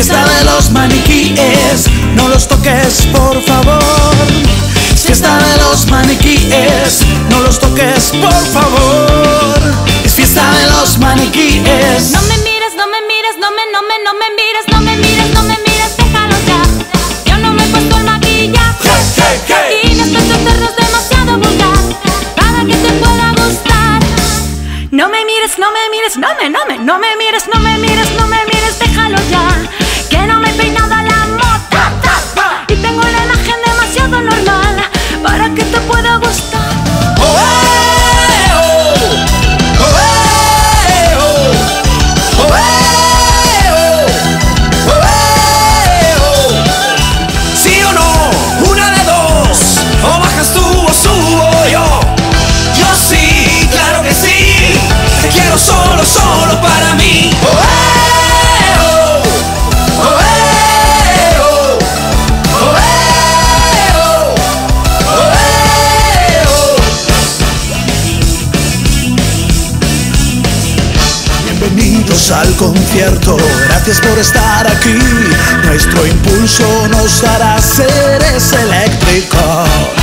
Fiesta de los maniquíes, no los toques por favor. Fiesta de los maniquíes, no los toques por favor. Es fiesta de los maniquíes. No me mires, no me mires, no me, no me, no me mires, no me mires, no me mires, déjalo ya. Yo no me he puesto el maquillaje. Hey, hey, hey. Y nuestro terreno es demasiado vulgar para que te pueda gustar. No me mires, no me mires, no me, no me, no me mires, no me mires, no me Al concierto, gracias por estar aquí. Nuestro impulso nos hará seres eléctricos.